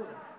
loucura.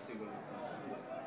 see what